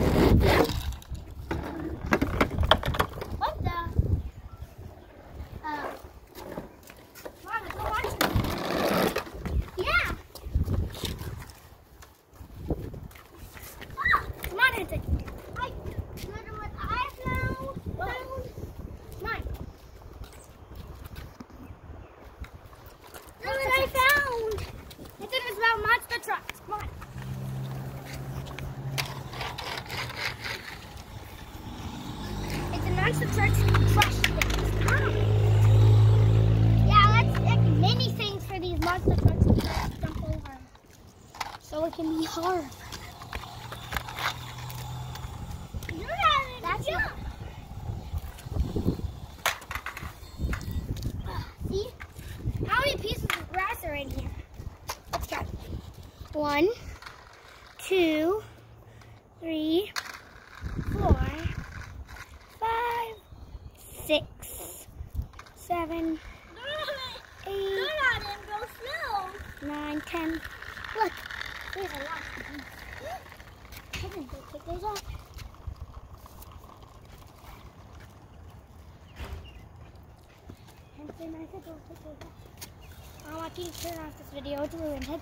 Yeah. It's a monster trucks crush things. Ah. Yeah, let's make many things for these monster trucks to jump over. So it can be hard. You're having That's jump. See? How many six, seven, eight, nine, ten. Look, there's a lot. I can go take those off. And then I said take those off. I want you to turn off this video. It's ruined.